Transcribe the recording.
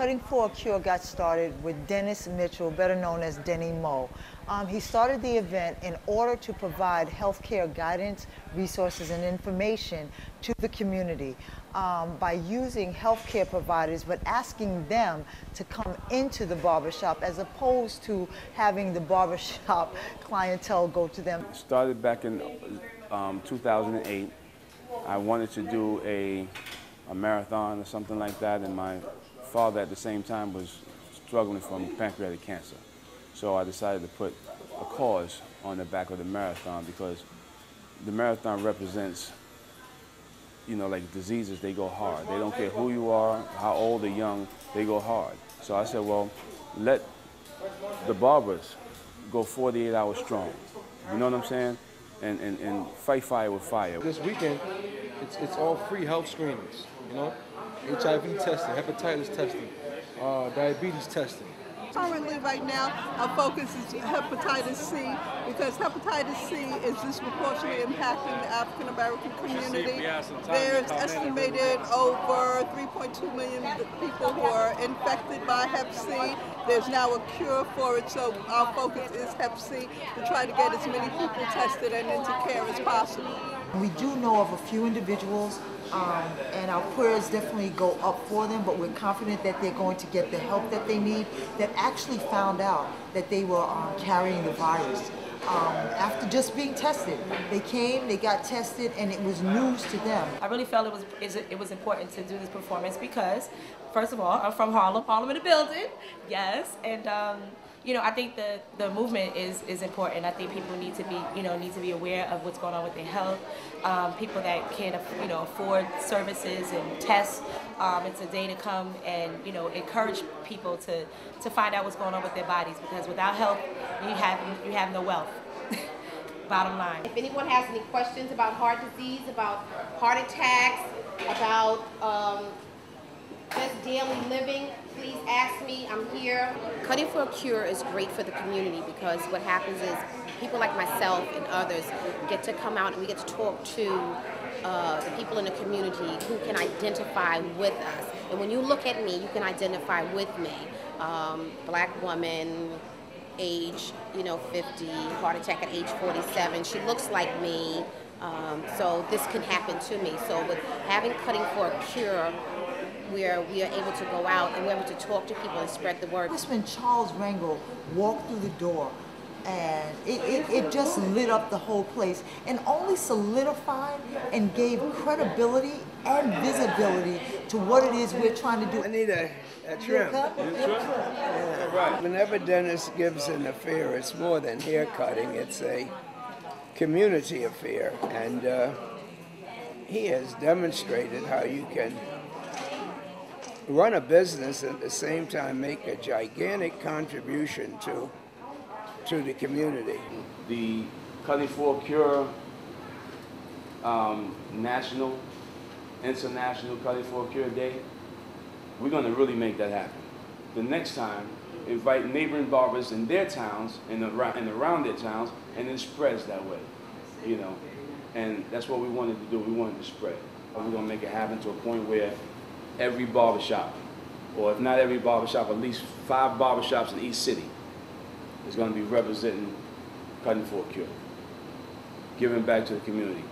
Cutting for a Cure got started with Dennis Mitchell, better known as Denny Moe. Um, he started the event in order to provide healthcare guidance, resources, and information to the community um, by using healthcare providers, but asking them to come into the barbershop as opposed to having the barbershop clientele go to them. Started back in um, 2008. I wanted to do a, a marathon or something like that, and my father at the same time was struggling from pancreatic cancer. So I decided to put a cause on the back of the marathon because the marathon represents, you know, like diseases, they go hard. They don't care who you are, how old or young, they go hard. So I said, well, let the barbers go 48 hours strong. You know what I'm saying? And, and, and fight fire with fire. This weekend, it's, it's all free health screenings, you know? HIV testing, hepatitis testing, uh, diabetes testing. Currently, right now, our focus is hepatitis C because hepatitis C is disproportionately impacting the African American community. There's estimated over 3.2 million people who are infected by Hep C. There's now a cure for it, so our focus is Hep C to try to get as many people tested and into care as possible. We do know of a few individuals um, and our prayers definitely go up for them, but we're confident that they're going to get the help that they need, that actually found out that they were um, carrying the virus. Um, after just being tested. They came, they got tested, and it was news to them. I really felt it was it was important to do this performance because, first of all, I'm from Harlem, Harlem in the building, yes, and um, you know, I think the, the movement is, is important. I think people need to be, you know, need to be aware of what's going on with their health. Um, people that can't, you know, afford services and tests. Um, it's a day to come and, you know, encourage people to, to find out what's going on with their bodies because without health, you have, you have no wealth. Bottom line. If anyone has any questions about heart disease, about heart attacks, about um, just daily living, please ask me. I'm here. Cutting for a Cure is great for the community because what happens is people like myself and others get to come out and we get to talk to uh, the people in the community who can identify with us. And when you look at me, you can identify with me. Um, black woman, age, you know, 50, heart attack at age 47. She looks like me. Um, so this can happen to me. So with having Cutting for a Cure, where we are able to go out and we're able to talk to people and spread the word. Just when Charles Rangel walked through the door and it, it, it, just lit up the whole place and only solidified and gave credibility and visibility to what it is we're trying to do. I need a, a trim. A Yeah. Right. Whenever Dennis gives an affair, it's more than hair cutting, it's a community affair. And uh, he has demonstrated how you can run a business and at the same time make a gigantic contribution to to the community. The Cutting Cure um, National, International Cutting Cure Day, we're going to really make that happen. The next time, invite neighboring barbers in their towns and around, and around their towns, and it spreads that way, you know. And that's what we wanted to do. We wanted to spread. We're going to make it happen to a point where every barbershop, or if not every barbershop, at least five barbershops in each city is going to be representing Cutting for a Cure, giving back to the community.